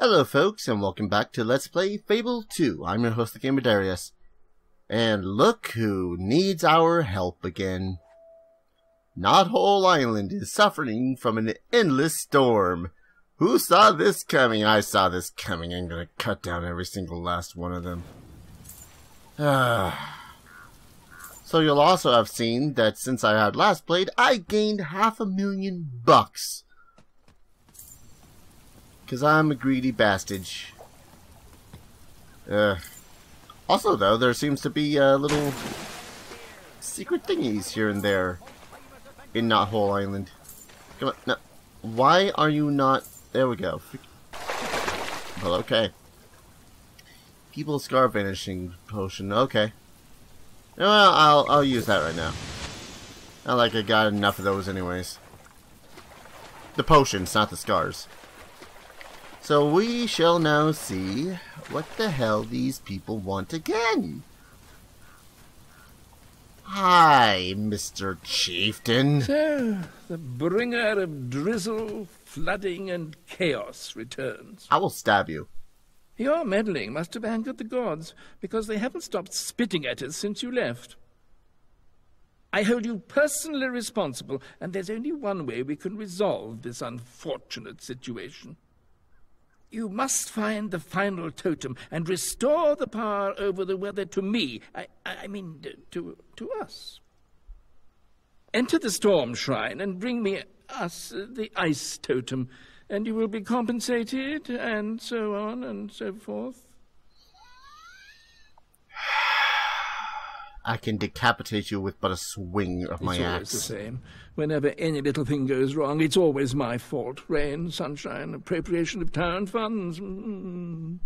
Hello folks and welcome back to Let's Play Fable 2. I'm your host the Gamer Darius. And look who needs our help again. Knothole Island is suffering from an endless storm. Who saw this coming? I saw this coming. I'm gonna cut down every single last one of them. Ah. so you'll also have seen that since I had last played, I gained half a million bucks. Because I'm a greedy bastard. Uh, also, though, there seems to be uh, little secret thingies here and there in Knothole Island. Come on, no. Why are you not... There we go. Well, okay. People Scar Vanishing Potion. Okay. Well, I'll, I'll use that right now. Not like I got enough of those anyways. The potions, not the scars. So we shall now see what the hell these people want again. Hi, Mr. Chieftain. So, the bringer of drizzle, flooding, and chaos returns. I will stab you. Your meddling must have angered the gods, because they haven't stopped spitting at us since you left. I hold you personally responsible, and there's only one way we can resolve this unfortunate situation. You must find the final totem and restore the power over the weather to me. I, I mean, to, to us. Enter the storm shrine and bring me us uh, the ice totem, and you will be compensated, and so on and so forth. I can decapitate you with but a swing of my it's axe. always the same. Whenever any little thing goes wrong, it's always my fault. Rain, sunshine, appropriation of town funds. Mm.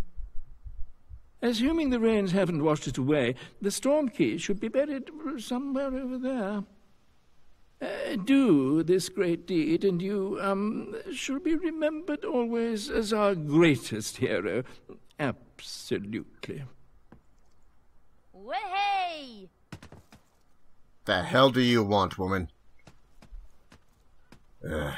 Assuming the rains haven't washed it away, the storm key should be buried somewhere over there. Uh, do this great deed, and you um, shall be remembered always as our greatest hero. Absolutely. Way! The hell do you want, woman? Ugh.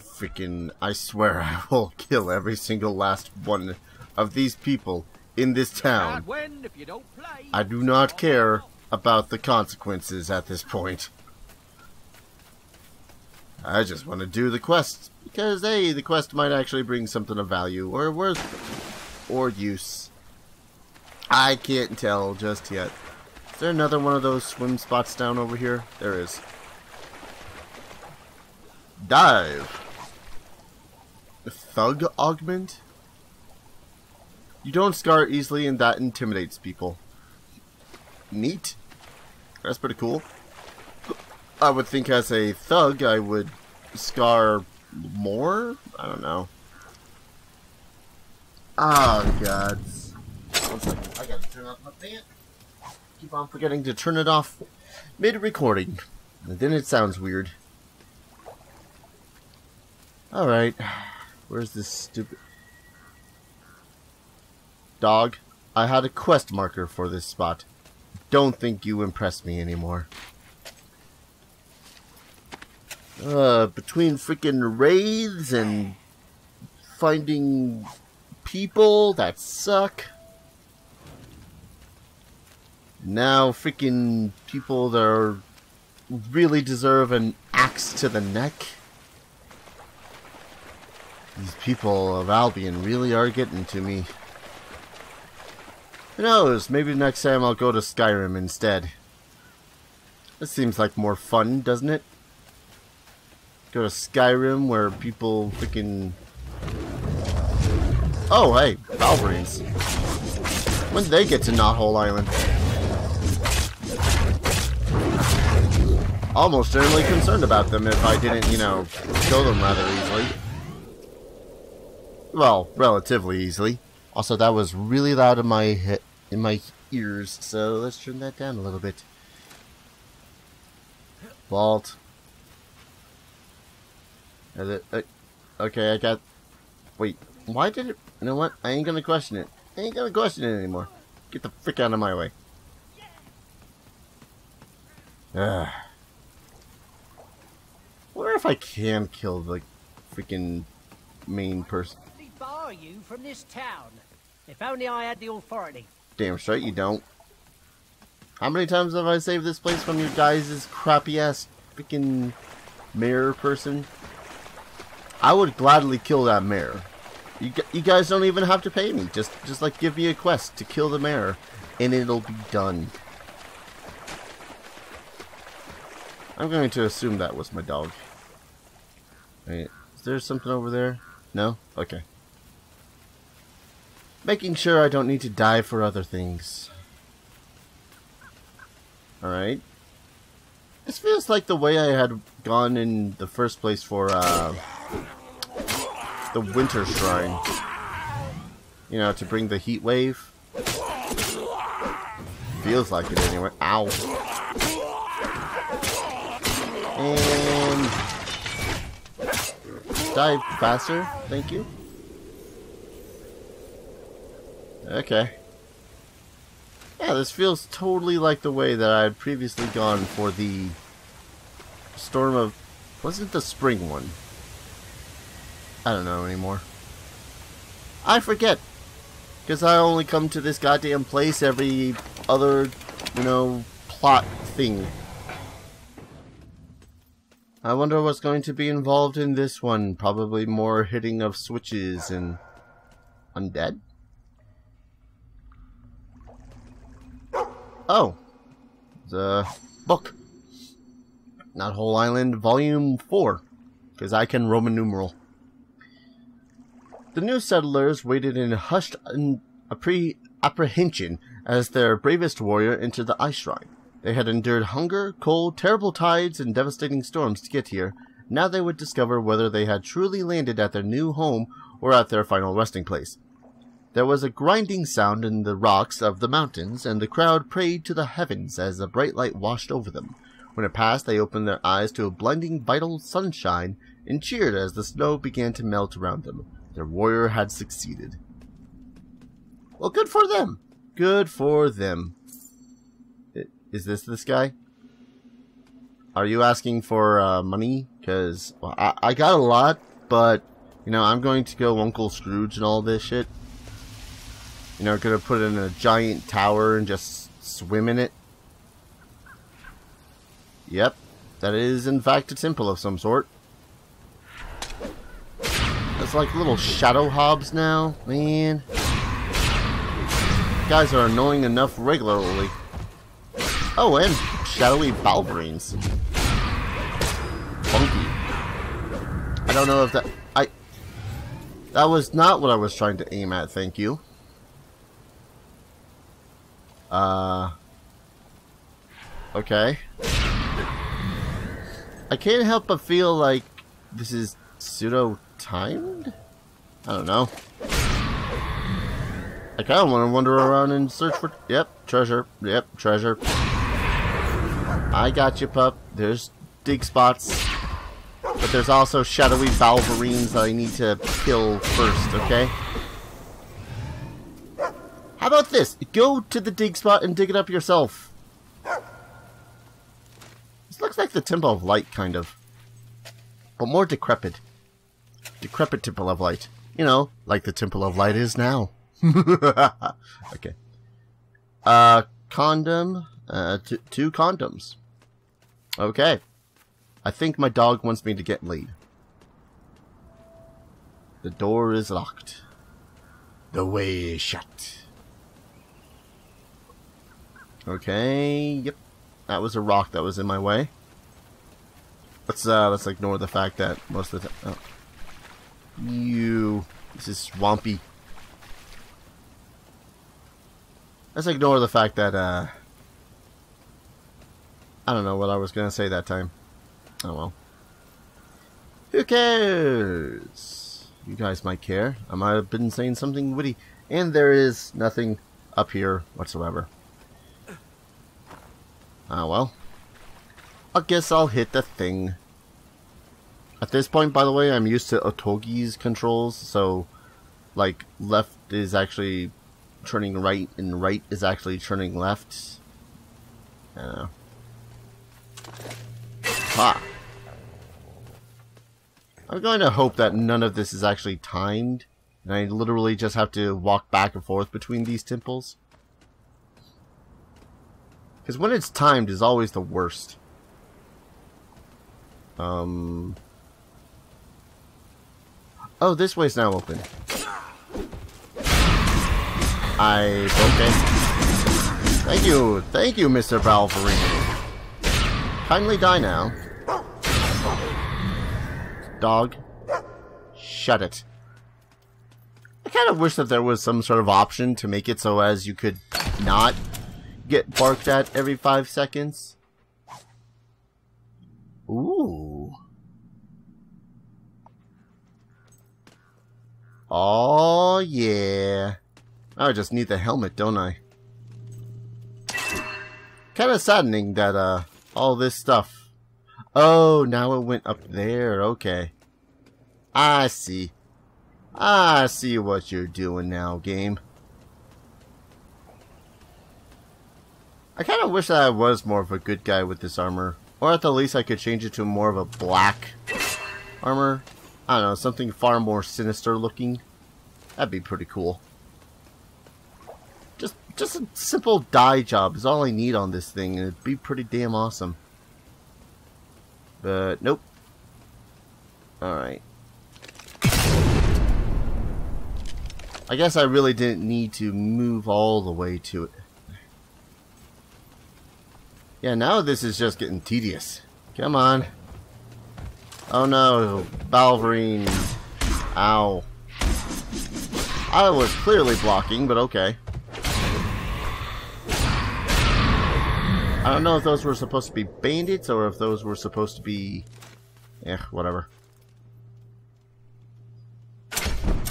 Freaking, I swear I will kill every single last one of these people in this town. I do not care about the consequences at this point. I just want to do the quest because, hey, the quest might actually bring something of value or worth or use. I can't tell just yet. Is there another one of those swim spots down over here? There is. Dive. Thug augment? You don't scar easily and that intimidates people. Neat. That's pretty cool. I would think as a thug I would scar more? I don't know. Ah, oh, gods. One second. I gotta turn off my. Keep on forgetting to turn it off mid-recording. And then it sounds weird. Alright. Where's this stupid... Dog, I had a quest marker for this spot. Don't think you impress me anymore. Uh, between freaking raids and finding people that suck. Now freaking people that are really deserve an axe to the neck. These people of Albion really are getting to me. Who knows, maybe next time I'll go to Skyrim instead. This seems like more fun, doesn't it? Go to Skyrim where people freaking... Oh, hey, Valkyries. When did they get to Knothole Island? Almost certainly concerned about them if I didn't, you know, kill them rather easily. Well, relatively easily. Also, that was really loud in my in my ears, so let's turn that down a little bit. Vault. Uh, okay, I got... Wait, why did it... You know what? I ain't gonna question it. I ain't gonna question it anymore. Get the frick out of my way. Ugh. Wonder if I can kill the freaking main person. bar you from this town. If only I had the authority. Damn straight you don't. How many times have I saved this place from your guys' crappy ass freaking mayor person? I would gladly kill that mayor. You, you guys don't even have to pay me. Just just like give me a quest to kill the mayor, and it'll be done. I'm going to assume that was my dog. Wait, is there something over there? No? Okay. Making sure I don't need to die for other things. Alright. This feels like the way I had gone in the first place for, uh, the Winter Shrine. You know, to bring the heat wave. Feels like it anyway. Ow. And... Die faster, thank you. Okay. Yeah, this feels totally like the way that I had previously gone for the Storm of... Was it the spring one? I don't know anymore. I forget. Because I only come to this goddamn place every other, you know, plot thing. I wonder what's going to be involved in this one. Probably more hitting of switches and... Undead? Oh. The book. Knothole Island, Volume 4. Because I can Roman numeral. The new settlers waited in hushed apprehension as their bravest warrior entered the ice shrine. They had endured hunger, cold, terrible tides, and devastating storms to get here. Now they would discover whether they had truly landed at their new home or at their final resting place. There was a grinding sound in the rocks of the mountains, and the crowd prayed to the heavens as a bright light washed over them. When it passed, they opened their eyes to a blinding, vital sunshine and cheered as the snow began to melt around them. Their warrior had succeeded. Well, good for them. Good for them. Is this this guy? Are you asking for uh, money? Because well, I, I got a lot, but, you know, I'm going to go Uncle Scrooge and all this shit. You know, gonna put in a giant tower and just swim in it. Yep, that is in fact a temple of some sort. It's like little shadow hobs now, man. Guys are annoying enough regularly. Oh, and shadowy Balverines. Funky. I don't know if that... I... That was not what I was trying to aim at, thank you. Uh. Okay. I can't help but feel like this is pseudo-timed? I don't know. I kind of want to wander around and search for... Yep, treasure. Yep, treasure. I got you, pup. There's dig spots. But there's also shadowy Balverines that I need to kill first, okay? How about this? Go to the dig spot and dig it up yourself. This looks like the Temple of Light, kind of. But more decrepit. Decrepit Temple of Light. You know, like the Temple of Light is now. okay. Uh, condom. Uh, two condoms. Okay. I think my dog wants me to get laid. The door is locked. The way is shut. Okay, yep. That was a rock that was in my way. Let's uh let's ignore the fact that most of the time oh. You this is swampy. Let's ignore the fact that uh I don't know what I was gonna say that time. Oh well. Who cares? You guys might care. I might have been saying something witty. And there is nothing up here whatsoever. Ah, well. I guess I'll hit the thing. At this point, by the way, I'm used to Otogi's controls, so, like, left is actually turning right, and right is actually turning left. I don't know. Ha! I'm going to hope that none of this is actually timed, and I literally just have to walk back and forth between these temples. Because when it's timed is always the worst. Um... Oh, this way's now open. I... okay. Thank you, thank you, Mr. Balverini. Kindly die now. Dog. Shut it. I kind of wish that there was some sort of option to make it so as you could not get barked at every five seconds. Ooh. Oh, yeah. I just need the helmet, don't I? Kind of saddening that, uh, all this stuff. Oh, now it went up there. Okay. I see. I see what you're doing now, game. I kind of wish that I was more of a good guy with this armor. Or at the least I could change it to more of a black armor. I don't know, something far more sinister looking. That'd be pretty cool. Just a simple dye job is all I need on this thing, and it'd be pretty damn awesome. But, nope. Alright. I guess I really didn't need to move all the way to it. Yeah, now this is just getting tedious. Come on. Oh no, Balverine. Ow. I was clearly blocking, but okay. I don't know if those were supposed to be bandits or if those were supposed to be... Eh, whatever.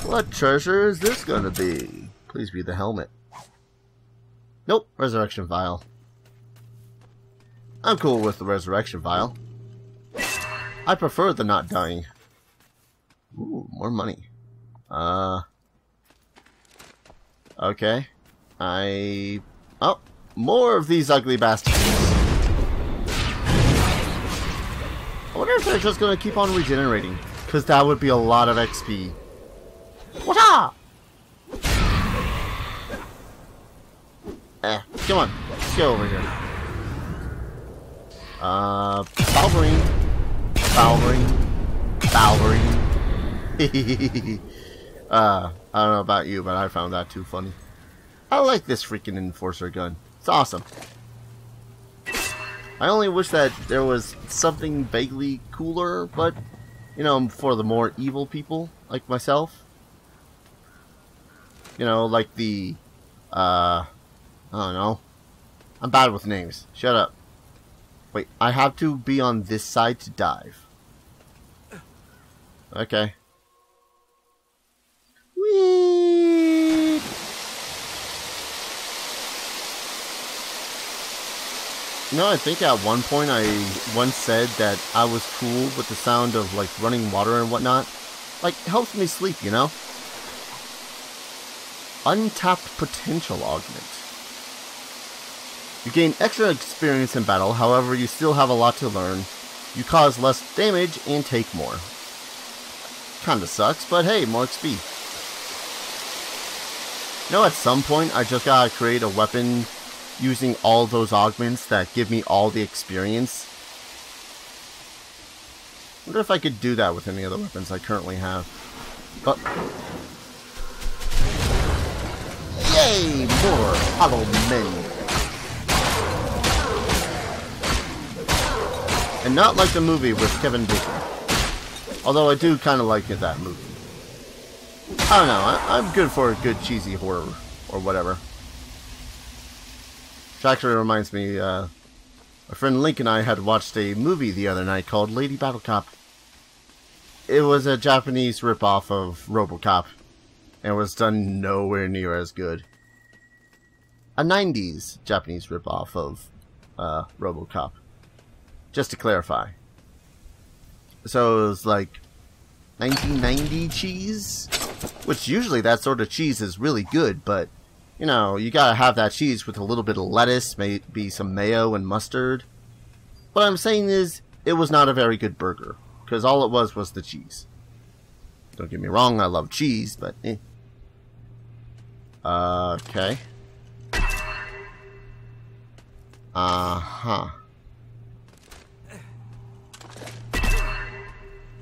What treasure is this gonna be? Please be the helmet. Nope, resurrection vial. I'm cool with the resurrection vial. I prefer the not dying. Ooh, more money. Uh. Okay. I. Oh, more of these ugly bastards. I wonder if they're just gonna keep on regenerating. Because that would be a lot of XP. What's Eh, come on. Let's go over here. Uh, Balverine. Balverine. Balverine. uh, I don't know about you, but I found that too funny. I like this freaking Enforcer gun. It's awesome. I only wish that there was something vaguely cooler, but, you know, for the more evil people, like myself. You know, like the, uh, I don't know. I'm bad with names. Shut up. Wait, I have to be on this side to dive. Okay. Whee! Know, I think at one point I once said that I was cool with the sound of like running water and whatnot. Like, helps me sleep, you know? Untapped Potential Augment. You gain extra experience in battle, however you still have a lot to learn. You cause less damage and take more. Kinda sucks, but hey, more XP. You know, at some point I just gotta create a weapon using all those augments that give me all the experience. wonder if I could do that with any other weapons I currently have. But Yay! More hollow men. And not like the movie with Kevin Bacon. Although I do kind of like that movie. I don't know. I, am good for a good cheesy horror or whatever. Which actually reminds me, uh, my friend Link and I had watched a movie the other night called Lady Battle Cop. It was a Japanese ripoff of RoboCop, and was done nowhere near as good. A 90s Japanese ripoff of uh, RoboCop. Just to clarify. So it was like 1990 cheese, which usually that sort of cheese is really good, but you know, you gotta have that cheese with a little bit of lettuce, maybe some mayo and mustard. What I'm saying is, it was not a very good burger, because all it was was the cheese. Don't get me wrong, I love cheese, but eh. Uh, okay. Uh-huh.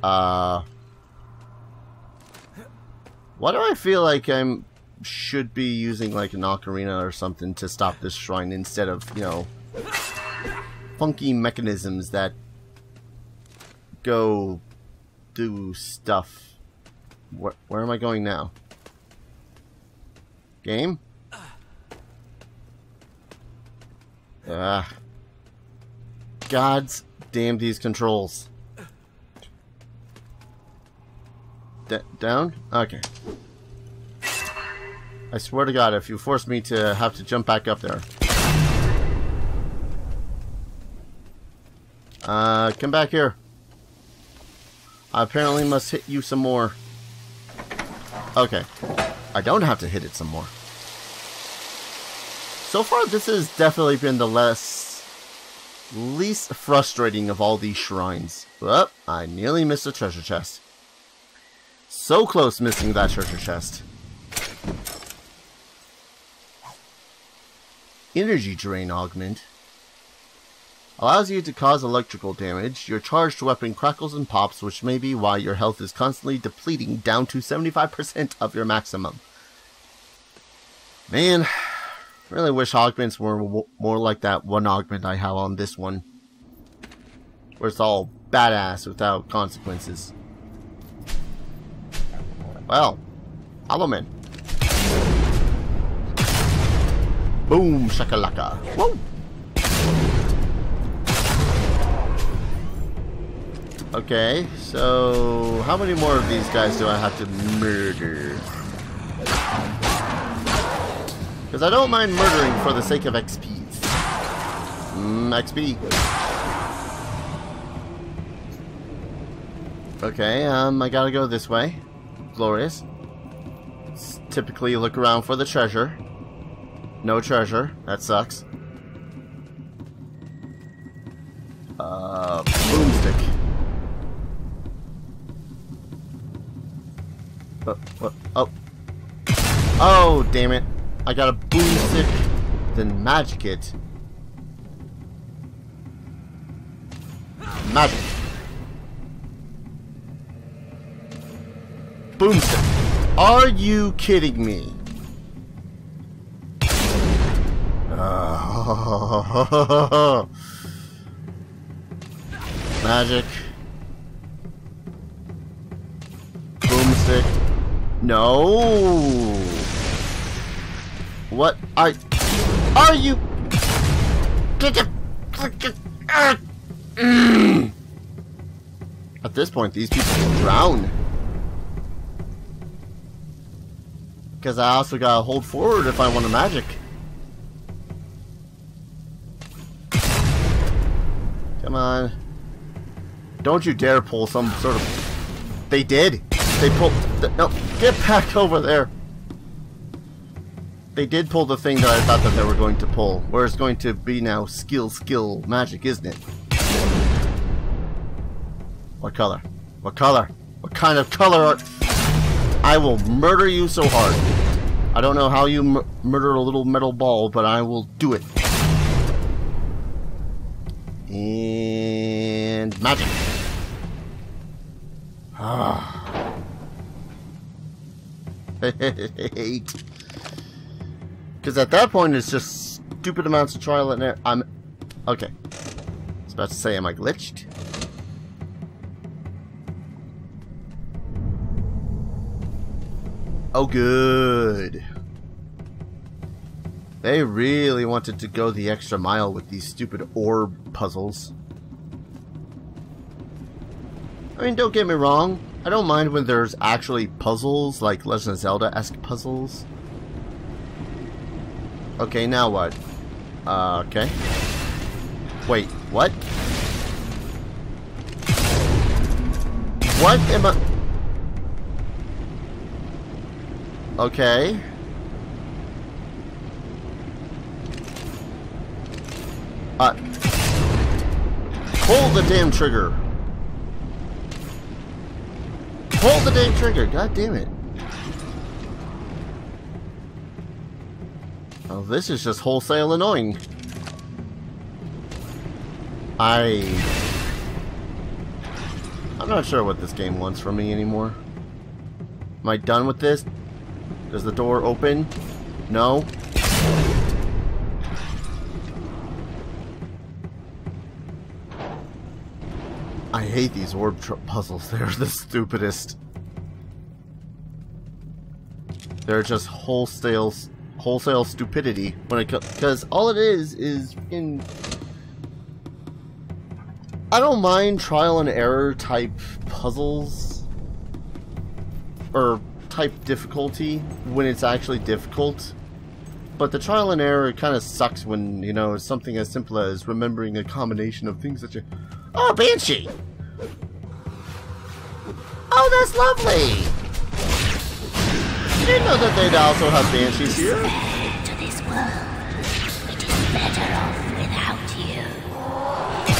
Uh... Why do I feel like I'm should be using like an ocarina or something to stop this shrine instead of, you know, funky mechanisms that go do stuff. Where, where am I going now? Game? Ah. God's damn these controls. D down? Okay. I swear to God, if you force me to have to jump back up there. Uh, come back here. I apparently must hit you some more. Okay. I don't have to hit it some more. So far, this has definitely been the less... least frustrating of all these shrines. Well, I nearly missed a treasure chest. So close missing that treasure chest. Energy Drain Augment allows you to cause electrical damage. Your charged weapon crackles and pops, which may be why your health is constantly depleting down to 75% of your maximum. Man, really wish augments were more like that one augment I have on this one. Where it's all badass without consequences. Well, Hollow Man. Boom, shakalaka. Whoa! Okay, so how many more of these guys do I have to murder? Because I don't mind murdering for the sake of XPs. Mm, XP. Okay, um, I gotta go this way. Glorious. typically look around for the treasure. No treasure. That sucks. Uh, boomstick. What? What? Oh. Oh, damn it. I got a boomstick, then magic it. Magic. Boomstick. Are you kidding me? Magic. Boomstick. No. What are are you? At this point, these people will drown. Because I also gotta hold forward if I want a magic. Come on. Don't you dare pull some sort of... They did. They pulled... No, get back over there. They did pull the thing that I thought that they were going to pull. Where it's going to be now skill, skill, magic, isn't it? What color? What color? What kind of color are... I will murder you so hard. I don't know how you murder a little metal ball, but I will do it. And magic. Ah. Because at that point, it's just stupid amounts of trial and error. I'm... Okay. I was about to say, am I glitched? Oh, good. They really wanted to go the extra mile with these stupid orb puzzles. I mean, don't get me wrong. I don't mind when there's actually puzzles, like Legend of Zelda-esque puzzles. Okay, now what? Uh, okay. Wait, what? What am I... Okay. Uh, pull the damn trigger. Pull the damn trigger. God damn it. Oh, this is just wholesale annoying. I... I'm not sure what this game wants from me anymore. Am I done with this? Does the door open? No? Hate these orb puzzles. They're the stupidest. They're just wholesale, wholesale stupidity when it because all it is is in. I don't mind trial and error type puzzles or type difficulty when it's actually difficult. But the trial and error kind of sucks when, you know, something as simple as remembering a combination of things that you Oh, Banshee! Oh, that's lovely! I didn't know that they'd also have Banshees here. To this world, it is better off without you.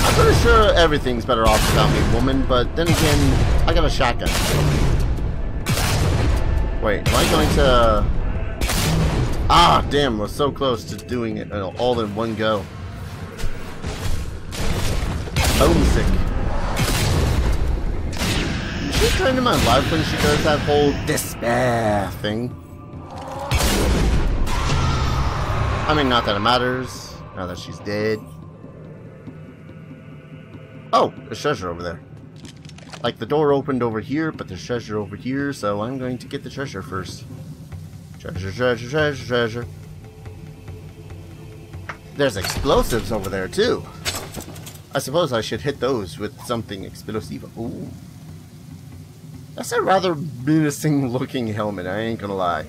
I'm pretty sure everything's better off without me, woman, but then again, I got a shotgun. Wait, am I going to... Ah, damn, we're so close to doing it all in one go homesick. She's kind of my life when she does that whole despair thing. I mean, not that it matters, now that she's dead. Oh, there's treasure over there. Like, the door opened over here, but there's treasure over here, so I'm going to get the treasure first. Treasure, treasure, treasure, treasure. There's explosives over there, too. I suppose I should hit those with something explosive. Ooh. That's a rather menacing looking helmet, I ain't gonna lie.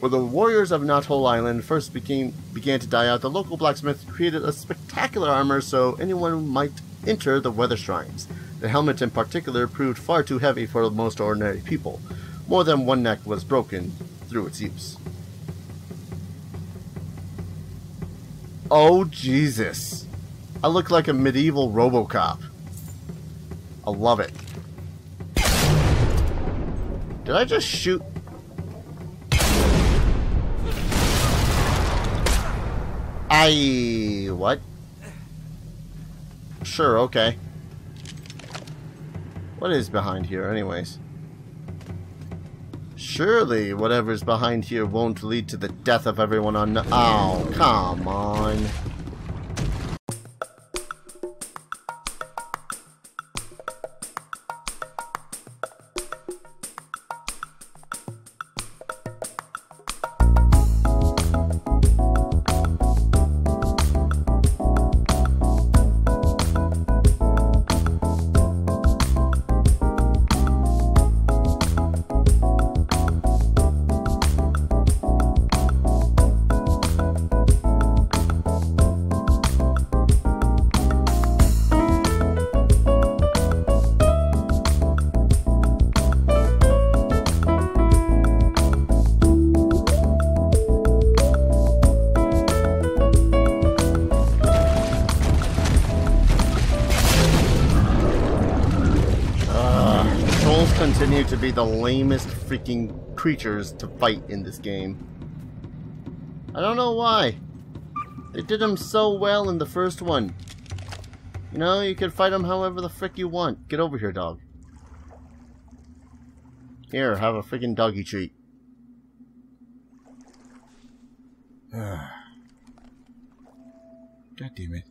When the warriors of Knothole Island first became, began to die out, the local blacksmith created a spectacular armor so anyone might enter the weather shrines. The helmet in particular proved far too heavy for most ordinary people. More than one neck was broken through its use. Oh, Jesus. I look like a medieval Robocop. I love it. Did I just shoot? I... what? Sure, okay. What is behind here anyways? Surely whatever's behind here won't lead to the death of everyone on... Oh, come on. The lamest freaking creatures to fight in this game. I don't know why. They did them so well in the first one. You know, you can fight them however the frick you want. Get over here, dog. Here, have a freaking doggy treat. God damn it.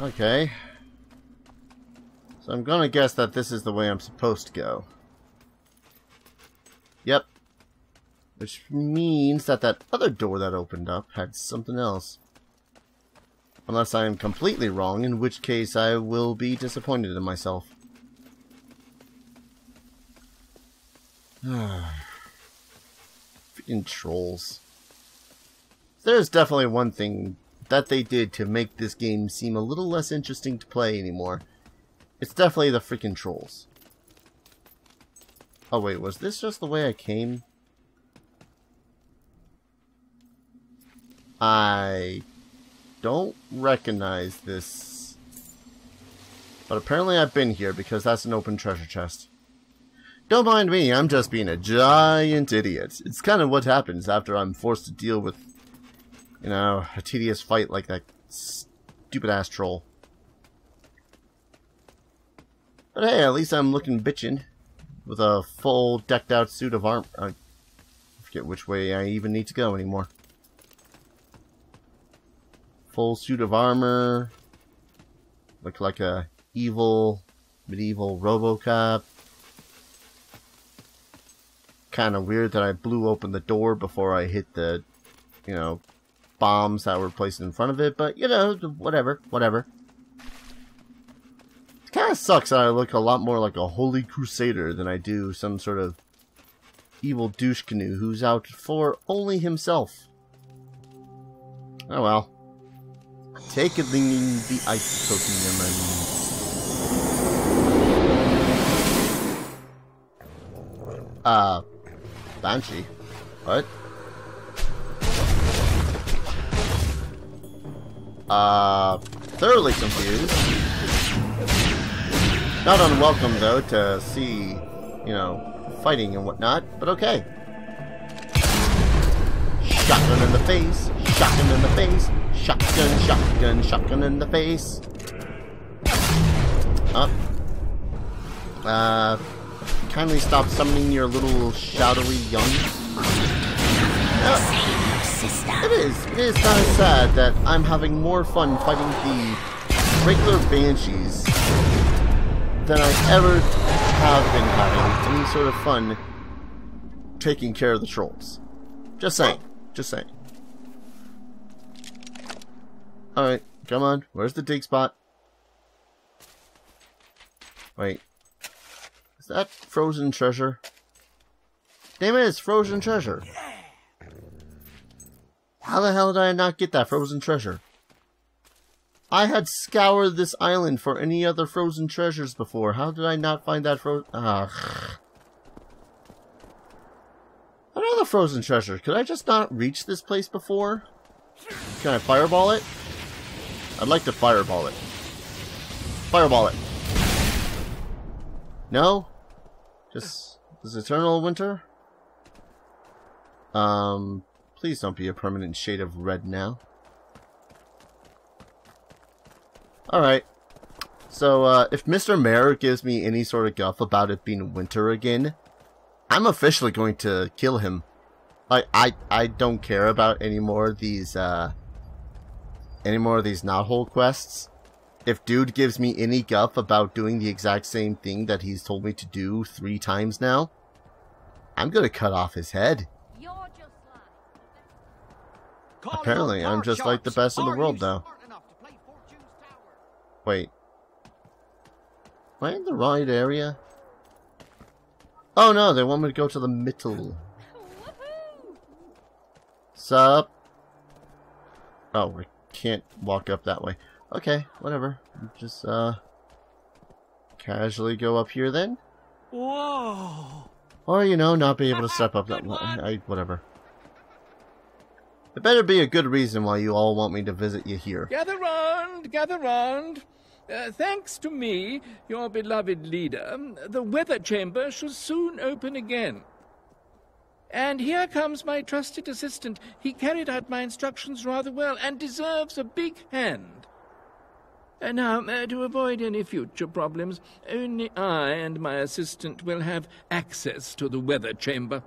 Okay. So I'm gonna guess that this is the way I'm supposed to go. Yep. Which means that that other door that opened up had something else. Unless I am completely wrong, in which case I will be disappointed in myself. Freaking trolls. There's definitely one thing that they did to make this game seem a little less interesting to play anymore. It's definitely the freaking trolls. Oh wait, was this just the way I came? I don't recognize this But apparently I've been here because that's an open treasure chest. Don't mind me, I'm just being a giant idiot. It's kind of what happens after I'm forced to deal with, you know, a tedious fight like that stupid ass troll. But hey, at least I'm looking bitchin' with a full decked out suit of armor. I forget which way I even need to go anymore. Full suit of armor. Look like a evil medieval Robocop. Kind of weird that I blew open the door before I hit the, you know, bombs that were placed in front of it, but you know, whatever, whatever. Kind of sucks that I look a lot more like a holy crusader than I do some sort of evil douche canoe who's out for only himself. Oh well. Taking the ice Pokemon. Uh, Banshee. What? Uh, thoroughly confused. Not unwelcome, though, to see, you know, fighting and whatnot, but okay. Shotgun in the face, shotgun in the face, shotgun, shotgun, shotgun in the face. Up. Uh, kindly stop summoning your little shadowy young. Uh, it is. It is kind of sad that I'm having more fun fighting the regular banshees than I ever have been having any sort of fun taking care of the trolls. Just saying. Just saying. Alright, come on. Where's the dig spot? Wait. Is that frozen treasure? Damn it, it's frozen treasure. How the hell did I not get that frozen treasure? I had scoured this island for any other frozen treasures before. How did I not find that frozen... Ah. Another frozen treasure. Could I just not reach this place before? Can I fireball it? I'd like to fireball it. Fireball it. No? Just... This eternal winter? Um... Please don't be a permanent shade of red now. Alright. So, uh, if Mr. Mayor gives me any sort of guff about it being winter again, I'm officially going to kill him. Like, I, I don't care about any more of these, uh, any more of these knothole quests. If dude gives me any guff about doing the exact same thing that he's told me to do three times now, I'm gonna cut off his head. Apparently, I'm just like the best in the world now. Wait. Am I in the right area? Oh no, they want me to go to the middle. Sup? Oh, we can't walk up that way. Okay, whatever. Just, uh... Casually go up here then? Whoa! Or, you know, not be able to step up that... I, whatever. It better be a good reason why you all want me to visit you here. Gather round, gather round. Uh, thanks to me, your beloved leader, the weather chamber shall soon open again. And here comes my trusted assistant. He carried out my instructions rather well and deserves a big hand. Uh, now, uh, to avoid any future problems, only I and my assistant will have access to the weather chamber.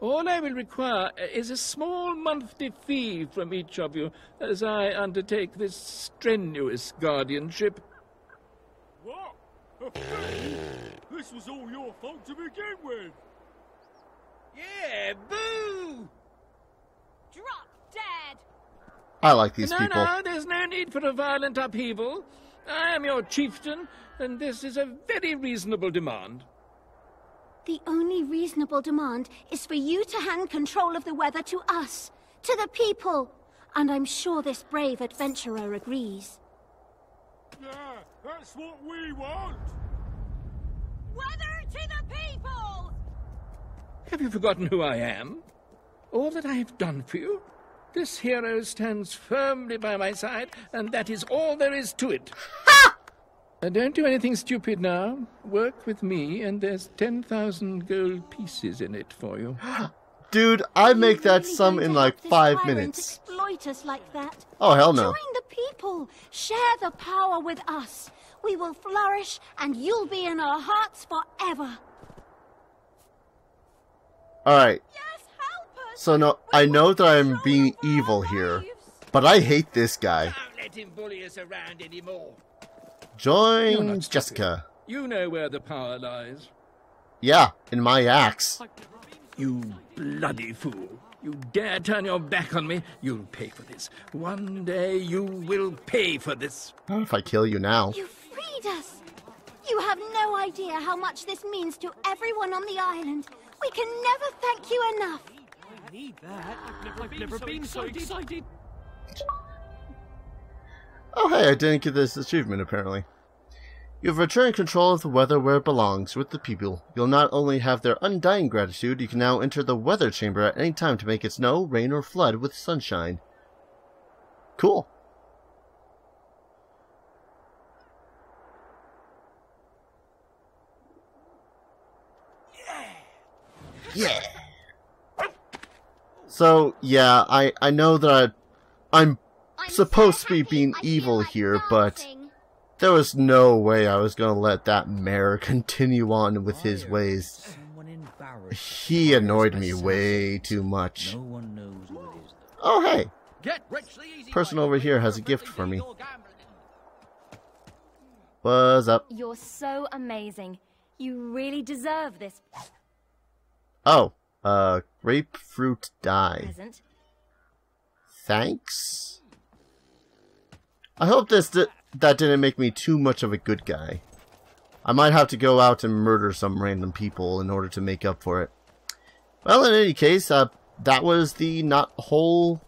All I will require is a small monthly fee from each of you as I undertake this strenuous guardianship. What? A fee? This was all your fault to begin with. Yeah, boo! Drop dead! I like these no, people. No, there's no need for a violent upheaval. I am your chieftain, and this is a very reasonable demand. The only reasonable demand is for you to hand control of the weather to us, to the people. And I'm sure this brave adventurer agrees. Yeah, that's what we want! Weather to the people! Have you forgotten who I am? All that I have done for you? This hero stands firmly by my side, and that is all there is to it. Ha! Uh, don't do anything stupid now. Work with me, and there's 10,000 gold pieces in it for you. Dude, I make You're that really sum in to like help this five tyrant minutes. Exploit us like that. Oh, hell no. Join the people. Share the power with us. We will flourish, and you'll be in our hearts forever. Alright, Yes, help us. so no, I know that I'm being evil here, but I hate this guy. Don't let him bully us around anymore. Join not stupid. Jessica. You know where the power lies. Yeah, in my axe. You bloody fool. You dare turn your back on me? You'll pay for this. One day you will pay for this. What if I kill you now? You freed us. You have no idea how much this means to everyone on the island. We can never thank you enough. I Need that. I've never, been so excited. Oh hey, I didn't get this achievement apparently. You've returned control of the weather where it belongs, with the people. You'll not only have their undying gratitude, you can now enter the weather chamber at any time to make it snow, rain, or flood with sunshine. Cool. Yeah. So, yeah, I, I know that I, I'm supposed to be being evil here, but there was no way I was gonna let that mayor continue on with his ways. Someone in Barrow. He annoyed me way too much. No one knows who it is. Oh, hey, Get rich the easy person over here has a gift for me. Illegal. What's up? You're so amazing. You really deserve this Oh, uh, grapefruit dye. Thanks? I hope this di that didn't make me too much of a good guy. I might have to go out and murder some random people in order to make up for it. Well, in any case, uh, that was the not whole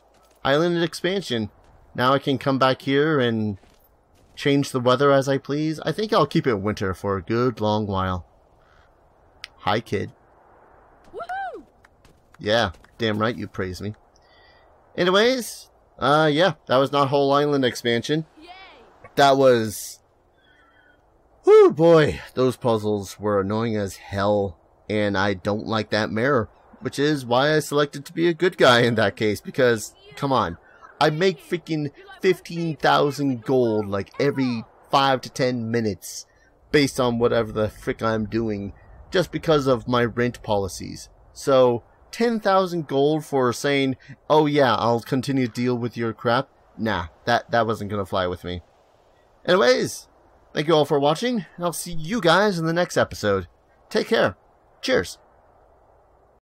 island expansion. Now I can come back here and change the weather as I please. I think I'll keep it winter for a good long while. Hi, kid. Yeah, damn right you praise me. Anyways, uh, yeah, that was Knothole Island expansion. That was... Oh boy, those puzzles were annoying as hell, and I don't like that mirror, which is why I selected to be a good guy in that case, because, come on, I make freaking 15,000 gold like every 5 to 10 minutes, based on whatever the frick I'm doing, just because of my rent policies. So, 10,000 gold for saying, oh yeah, I'll continue to deal with your crap? Nah, that, that wasn't gonna fly with me. Anyways, thank you all for watching, and I'll see you guys in the next episode. Take care. Cheers.